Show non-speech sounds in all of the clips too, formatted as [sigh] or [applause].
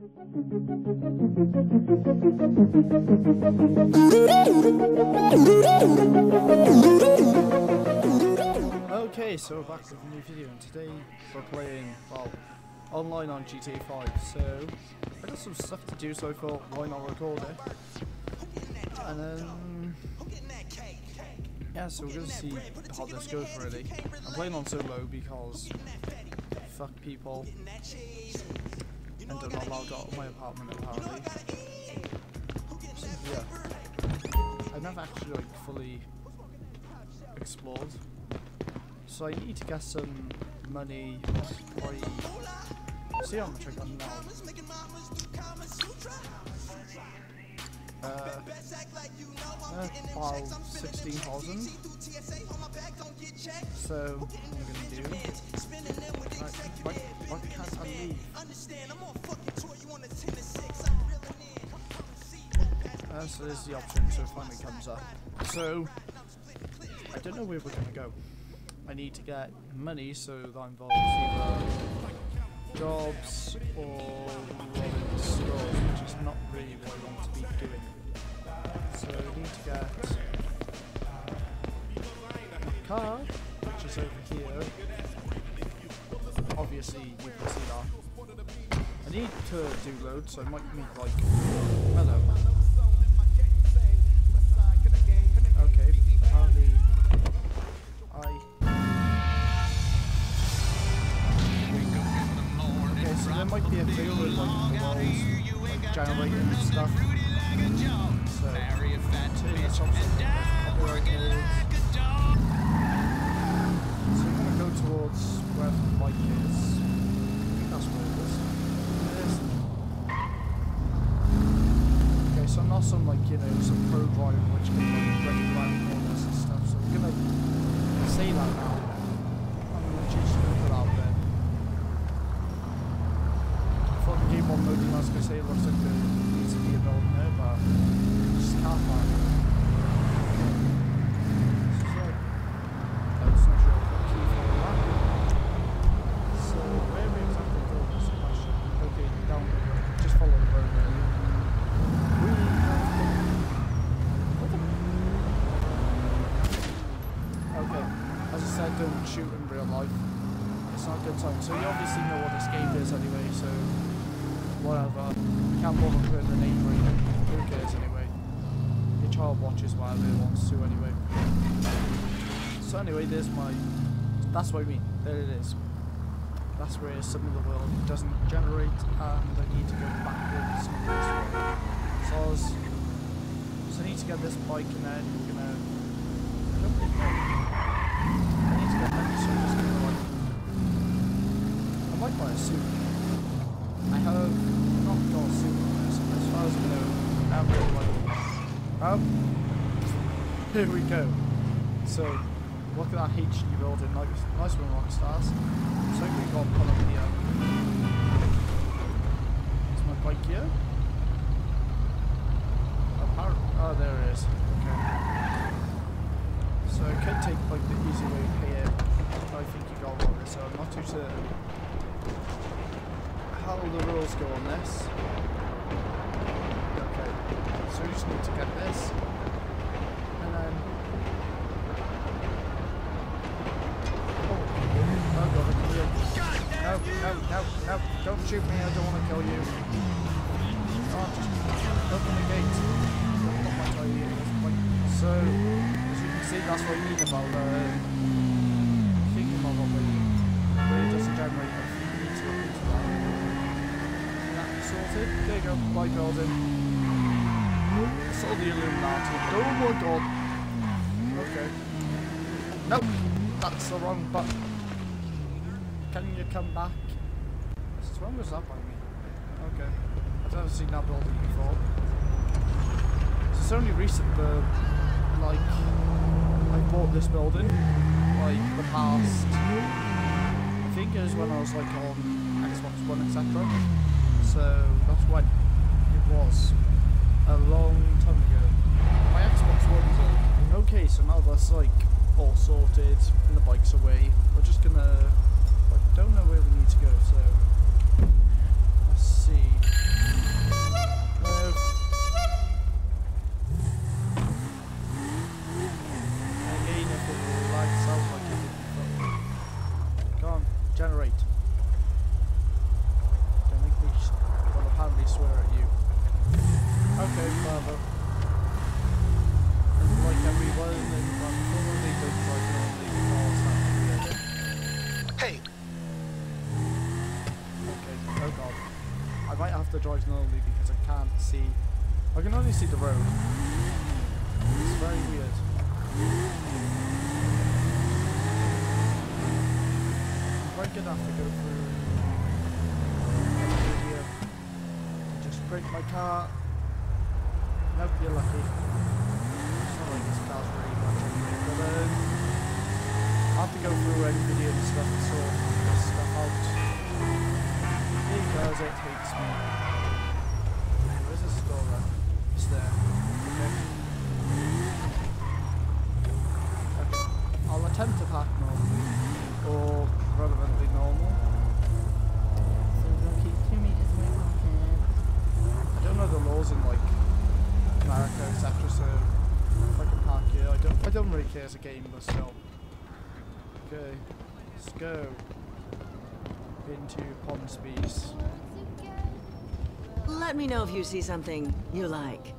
Okay, so we're back with a new video, and today we're playing, well, online on GTA 5. So, I got some stuff to do, so I thought, why not record it? And then, yeah, so we're gonna see how this goes, really. I'm playing on solo because, fuck people, and I'm not allowed out of my apartment, apparently. Yeah. I've never actually, like, fully explored. So I need to get some money by see how much I got now. Uh, about sixteen thousand. So what I'm gonna do. Right, why, Uh, so there's the option, so it finally comes up. So I don't know where we're gonna go. I need to get money, so that involves either jobs or robbing stores, which is not really what I want to be doing. So I need to get a car, I need to do loads, so I might need like. Hello. Anyway, there's my... That's what I mean. There it is. That's where some of the world doesn't generate and I need to go backwards this way. So I was... So I need to get this bike and then we're gonna... I don't really. I need to get money, so I'm just gonna like... I might buy a suit. I have not got a this, as far as I know, I haven't really. Oh! Um, [laughs] here we go. So, look at that HD building, like, nice one Rockstars. So we got put up here. Is my bike here? Oh there it is. Okay. So I could take like the easy way here. I think you got one, so I'm not too certain how the rules go on this. Okay, so we just need to get this, and then. Oh, oh god, I can hear. No, no! Don't shoot me! I don't want to kill you. Oh, just open the gate. I hear at this point. So, as you can see, that's what I mean about uh, thinking of it where it doesn't generate a need to look into that. That sorted. There you go, bike building. Saw the Illuminati. Oh my god. Okay. Nope, that's the wrong button. Can you come back? Wrong as that by me. Okay. I've never seen that building before. It's only recent like I bought this building. Like the past I think it was when I was like on Xbox One etc. So that's when it was a long time ago. My Xbox One's are okay, so now that's like all sorted and the bike's away. We're just gonna like don't know where we need to go, so let's see. Might have to drive normally because I can't see. I can only see the road. It's very weird. I'm gonna have to go through here. Just break my car. Nope, you're lucky. It's not like this car's really much anyway, but um, I have to go through any video and stuff to sort this stuff out. Because it hates me. Where's the store then? It's there. Okay. Okay. I'll attempt to park normally. Or relevantly normal. So we're gonna keep two meters away from him. I don't know the laws in like America, etc. So if I can park here, I don't. I don't really care as a game, but still. Okay, let's go into Ponsby's. Let me know if you see something you like.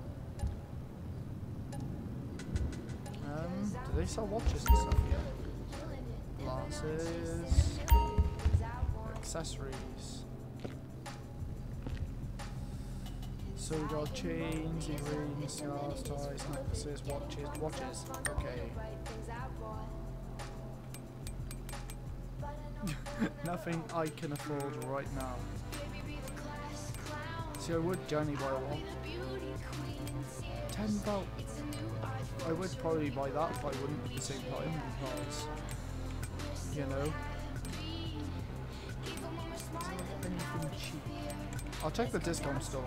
Um, do they sell watches and stuff here? Glasses, accessories. So we got chains, earrings, scars, ties, necklaces, watches, watches. Okay. Nothing I can afford right now. See, I would Johnny buy one. Ten belt. I would probably buy that, but I wouldn't at the same time because, you know. I'll check the discount store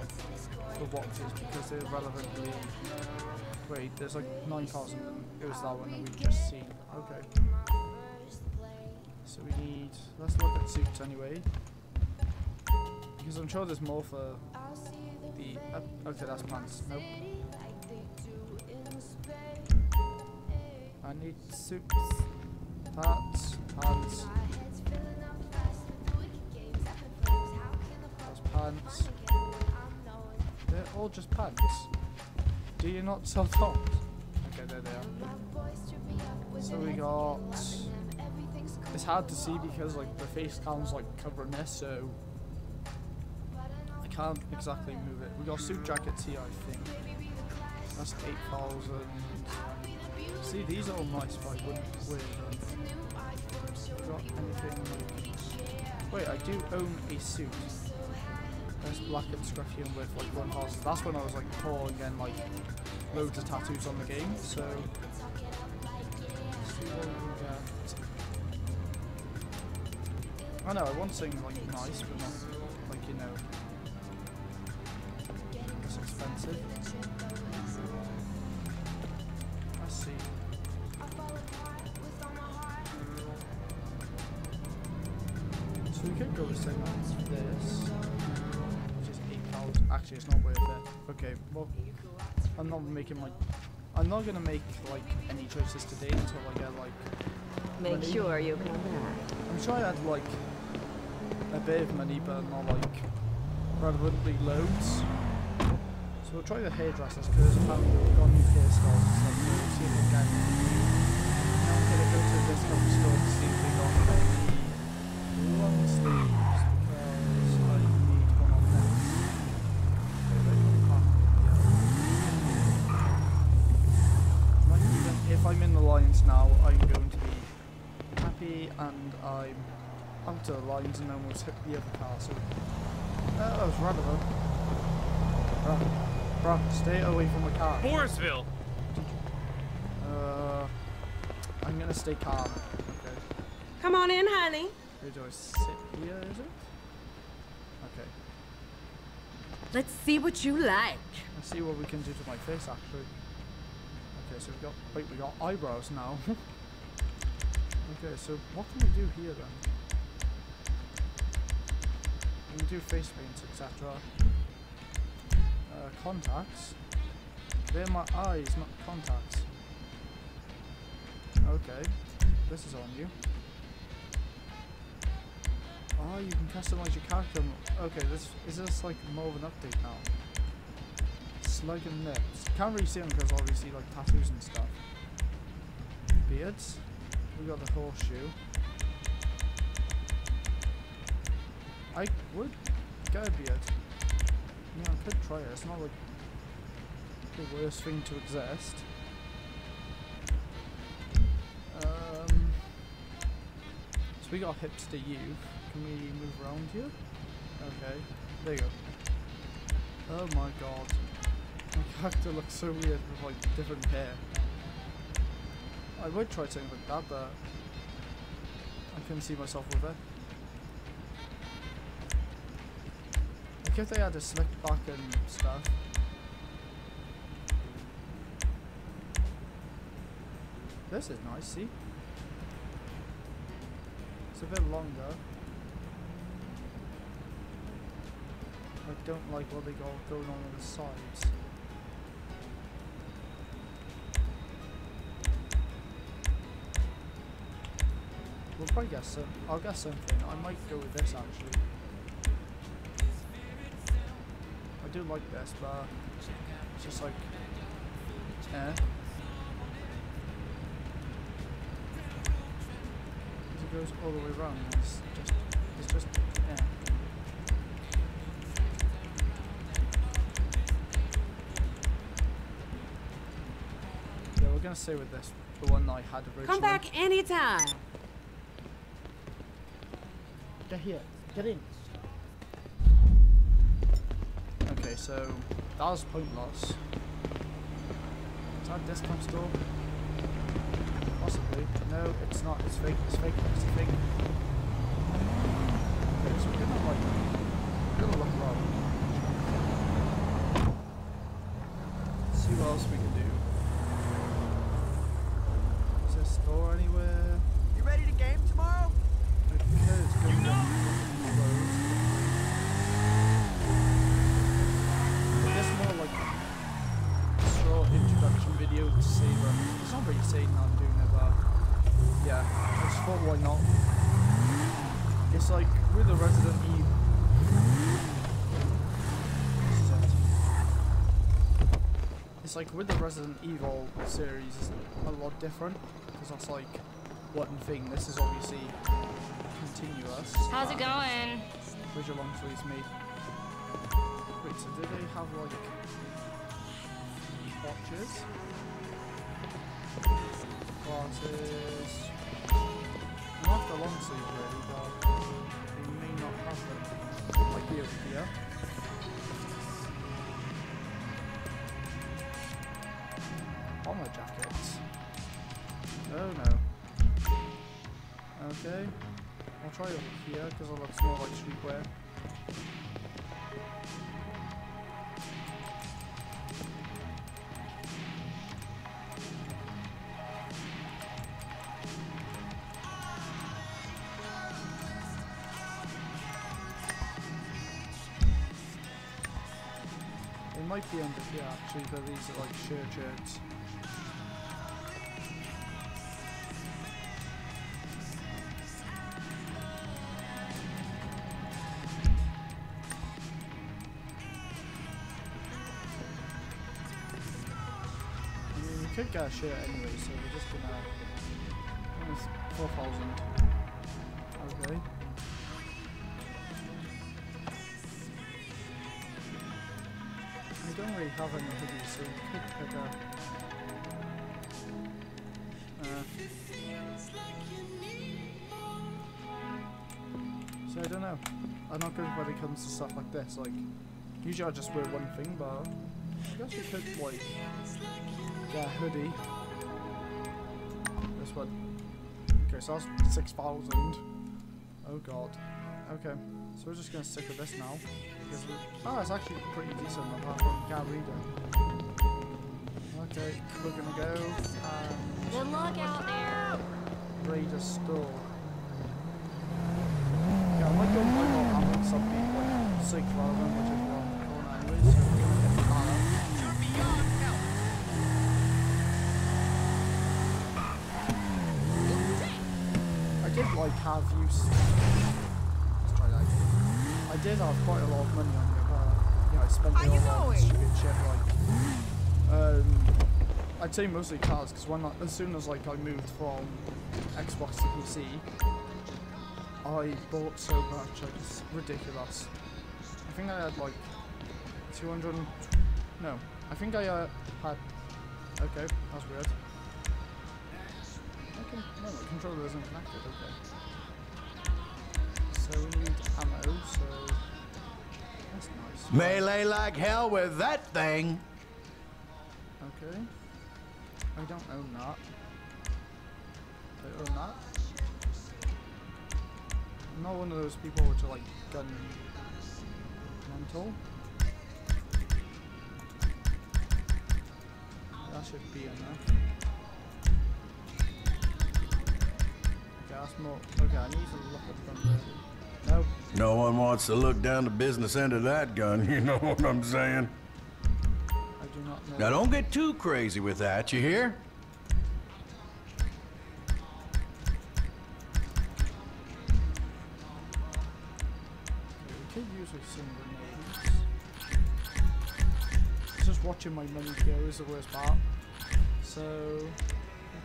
for watches because they're relevantly. Wait, there's like 9,000. It was that one that we just seen. Okay. So we need. Let's look at suits anyway. Because I'm sure there's more for the. Uh, okay, that's pants. Nope. I need suits, hats, pants. That's pants. They're all just pants. Do you not sell tops? Okay, there they are. So we got. It's hard to see because like the face cam's like covering this, so I can't exactly move it. We got suit jackets here, I think. That's eight thousand. See, these are all nice, but I wouldn't wear them. Got anything? Wait, I do own a suit. That's black and scruffy and with like one horse. That's when I was like tall and like loads of tattoos on the game. So I know I want something like nice, but not like you know, it's expensive. Let's see. So we could go with something like this, which is eight pounds. Actually, it's not worth it. Okay, well, I'm not making my. I'm not gonna make like any choices today until I get like. Make money. sure you come back. I'm sure I had like a bit of money, but not like relevantly loads. So we'll try the hairdressers because apparently we've got new hairstyles. So we'll see if we can. Now I'm gonna go to the discount store to see if they got any long sleeves I need one on them. If I'm in the lines now, I'm going to be happy and I'm out of the lines and then we'll hit the other car, so uh, that was relevant. Bruh, bruh, stay away from the car. Forestville. Uh, I'm gonna stay calm. Okay. Come on in, honey. Where do I sit here, is it? Okay. Let's see what you like. Let's see what we can do to my face, actually. Okay, so we got, wait, we got eyebrows now. [laughs] okay, so what can we do here then? We can do face paints, etc. Uh, contacts. They're my eyes, not contacts. Okay, this is on you. Oh, you can customize your character. Okay, this is this like more of an update now. Slug and lips. Can't really see them because obviously like tattoos and stuff. Beards. We got the horseshoe. I would gotta be it. Yeah, I could try it. It's not like the worst thing to exist. Um, so we got hipster youth. Can we move around here? Okay, there you go. Oh my god. My [laughs] character looks so weird with like different hair. I would try something like that, but I couldn't see myself with it. Like if they had a slick back and stuff. This is nice, see? It's a bit longer. I don't like what they got going on on the sides. We'll probably get some. I'll get something. I might go with this actually. Do like this, but it's just like, eh. It goes all the way around. It's just, it's just, eh. Yeah, we're gonna stay with this, the one I had originally. Come back anytime. Get here. Get in. So that was pointless. Is that discount store? Possibly. No, it's not. It's fake. It's fake. It's fake. Okay, so we're gonna like we're gonna look around. See what else we can do. Is there a store anywhere? You ready to game tomorrow? I could go you know. This more like a short introduction video to Saber. It's not really I'm doing it, but yeah, I just thought why not. It's like with the Resident Evil. It's like with the Resident Evil series, it's a lot different because that's like one thing. This is obviously continuous. How's it going? Where's your long sleeves, mate? Wait, so do they have like watches? Glasses. Not the long sleeve really, but they may not have them. Like here. Bomber jackets. Oh no. Okay. I'll try over here because it looks more like streetwear. Under here actually, but these are like shirt shirts. We could get a shirt anyway, so we're just gonna. Almost 4,000. Okay. Really have any hoodies, so could pick. Uh, so I don't know. I'm not good when it comes to stuff like this. Like, usually I just wear one thing, but I guess we could like get a hoodie. This one. Okay, so that's six thousand. Oh god. Okay, so we're just gonna stick with this now. Because we oh, it's actually pretty decent apart from you can't read it. Okay, we're gonna go and Good luck out there. raid a store. Yeah, I might go buy more ammo because I'll be like six rather than which is around the corner anyways. So we're get the car out. You're beyond help. I did like have use. Let's try that. again. I did have quite a lot of money on the car. You know, I spent it all on stupid shit like. Um, I'd say mostly cars because when I, as soon as like I moved from Xbox to PC, I bought so much like it's ridiculous. I think I had like 200. No, I think I uh, had. Okay, that's weird. Okay, no, the controller isn't connected. Okay. So we need ammo. So. Melee like hell with that thing. Okay. I don't own that. I own that? I'm not one of those people which are like gun mental. That should be enough. That's more. Okay, I need to look at them. Nope. No one wants to look down the business end of that gun, [laughs] you know what I'm saying? I do not know. Now don't get too crazy with that, you hear? Okay, we could use a some grenades. Just watching my money go is the worst part. So we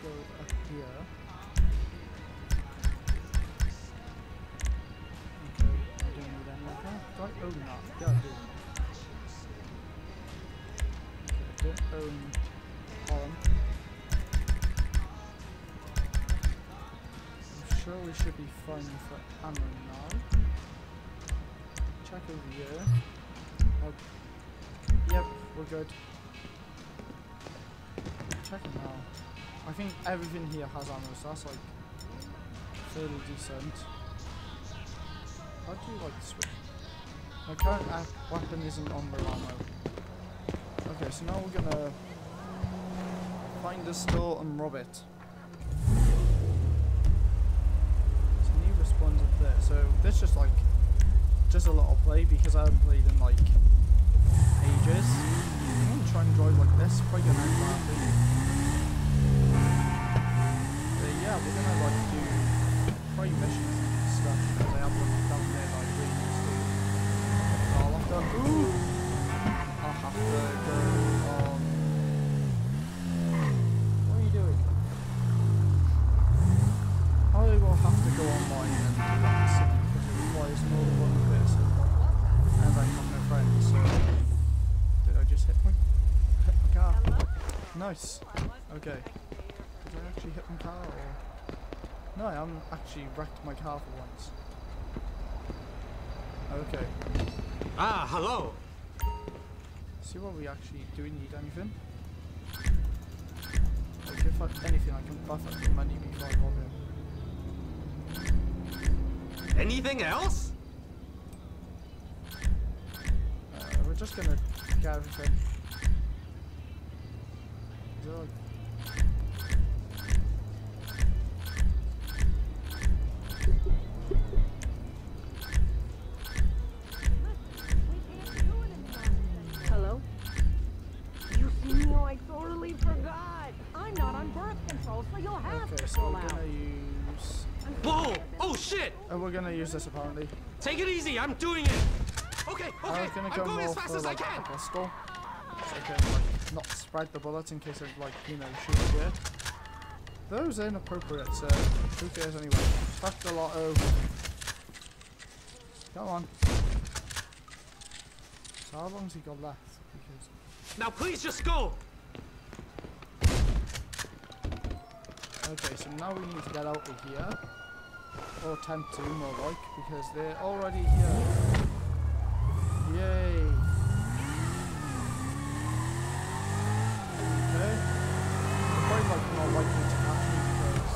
go up here. Own that? Do. Don't own. I'm sure we should be fine for ammo now check over here. Oh. Yep, we're good. Checking now. I think everything here has ammo, so that's like fairly decent. How do you like switch? My current weapon isn't on the ammo. Okay, so now we're gonna find the store and rob it. So new respawns up there. So this just like just a little play because I haven't played in like ages. I'm gonna try and drive like this, probably gonna end up. Yeah, we're gonna like do probably missions Nice. Okay. Did I actually hit my car or No, I haven't actually wrecked my car for once. Okay. Ah, hello. See what we actually do we need anything? Like if I, anything I can buff up the money before I rob him. Anything else? Uh, we're just gonna get everything. Is there like Shit! Oh we're gonna use this apparently. Take it easy. I'm doing it. Okay, I okay. I'm go going as fast as I like can. a pistol. So I can like not spread the bullets in case of like, you know, shooting it. Those are inappropriate, so who cares anyway? Fuck the lotto. Come on. So how long's he got left? Because Now please just go. Okay, so now we need to get out of here. Or attempt to, more like, because they're already here. Yay! Okay. They're probably like not likely to catch me because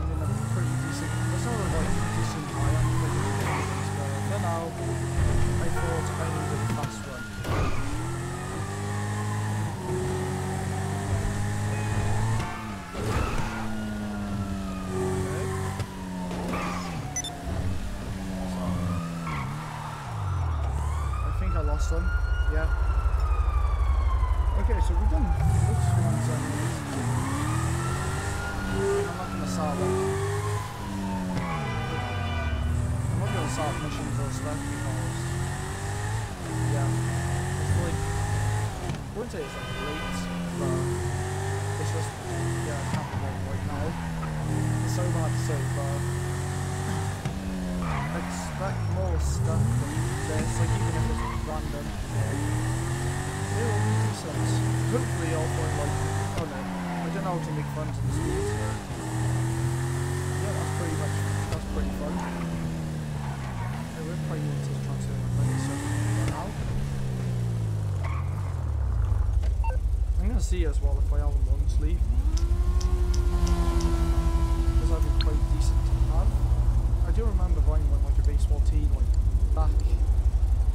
I'm in a pretty decent, there's not a like decent high I'm pretty decent, but for now, I thought I needed a fast run. Okay. I think I lost them. Yeah. Okay, so we've done which ones I need to do. I'm not gonna solve them. I'm not gonna solve missions or stuff because yeah, it's like I wouldn't say it's like late, but it's just yeah, I can't remember right now. It's so hard to say, but expect more stuff from this, like even if it's random. It will be decent. Hopefully I'll find like, oh no, I don't know how to make friends in the school, so yeah, that's pretty much, that's pretty fun. I would probably need to transfer my friends so for now. I'm gonna see as well if I have a long sleeve. Because I've been quite decent to have. I do remember buying one like a baseball tee like back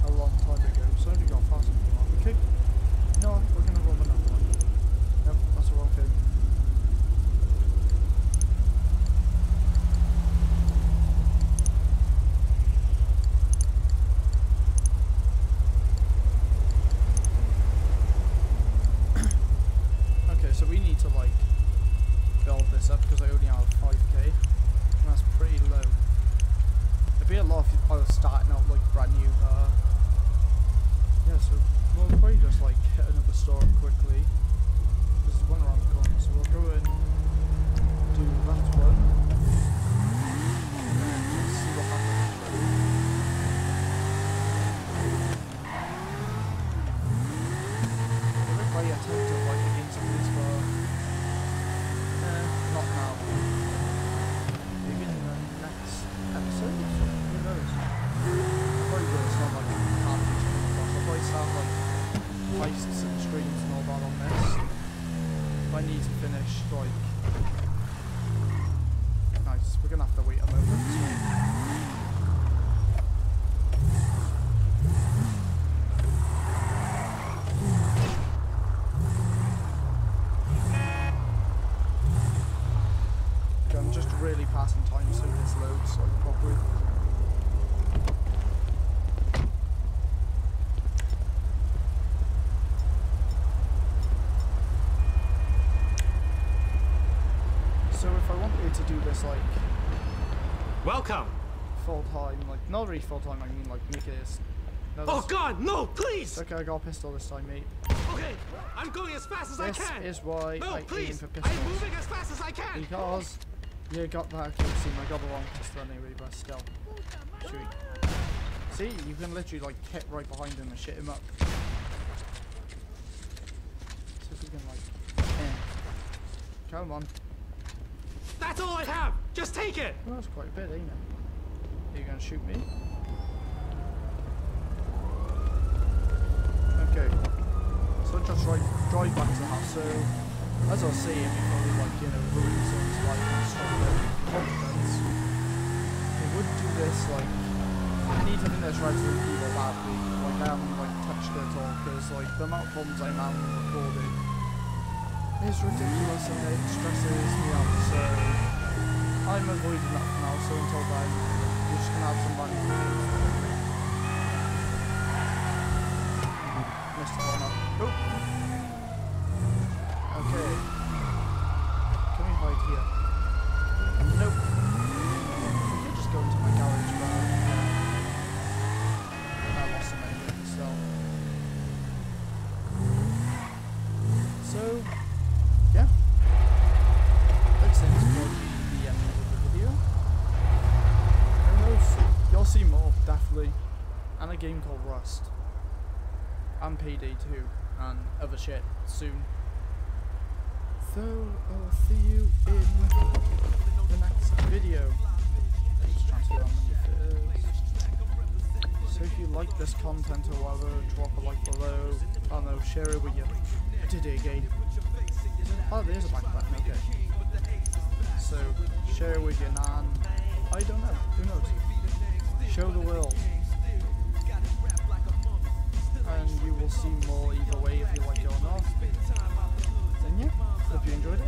a long time ago, so I only got fast enough. No, we're gonna roll another one. Nope, that's the wrong thing. okay, so we need to like build this up because I only have 5k. And that's pretty low. It'd be a lot if I was starting out like brand new. Uh, yeah, so we'll probably just like hit another store quickly. There's one around the corner, so we'll go and do that one. And then see what happens. I look very attentive like against these but eh, not now. Maybe in the next episode? Who knows? Probably will sound like a cartoon across. I'll probably sound like heists and streams and all that on this. If I need to finish like Nice, we're gonna have to wait a moment. Okay, I'm just really passing time so this loads like properly. So if I wanted to do this like Welcome. full time, like not really full time, I mean like make it. No, Oh God, no, please. Okay, I got a pistol this time, mate. Okay, I'm going as fast as This I can. This is why no, I aim please. for I'm pistols. moving as fast as I can. Because you got that accuracy, I got the wrong pistol anyway, but still. Sweet. See, you can literally like hit right behind him and shit him up. See if we can like. Eh. Come on. That's all I have. Just take it. Well, that's quite a bit, ain't it? Are you gonna shoot me? Okay. So just right, drive back to house. So, as I was saying, like, you know, ruin someone's life and stuff their confidence. We would do this like anytime that's right to evil badly. Like I haven't like touched it at all because like the amount of problems I'm having recording is ridiculous and it stresses me out. So I'm avoiding that for now. So until then, we're just gonna have some. Missed the corner. Nope. And a game called Rust. And PD 2, And other shit soon. So, I'll see you in the next video. So if you like this content or whatever, drop a like below. I don't know, share it with your... I did it again. Oh, there's a back button, okay. So, share it with your nan. I don't know, who knows? Show the world. And you will see more either way if you like it or not. Then yeah, hope you enjoyed it.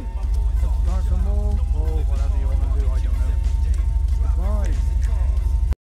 Subscribe for more, or whatever you want to do, I don't know. Bye.